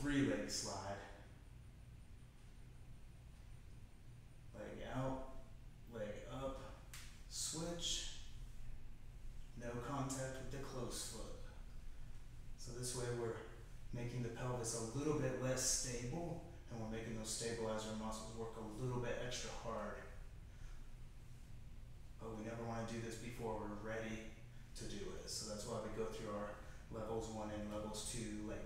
three leg slide. Leg out, leg up, switch. No contact with the close foot. So this way we're making the pelvis a little bit less stable and we're making those stabilizer muscles work a little bit extra hard. But we never want to do this before we're ready to do it. So that's why we go through our levels one and levels two leg.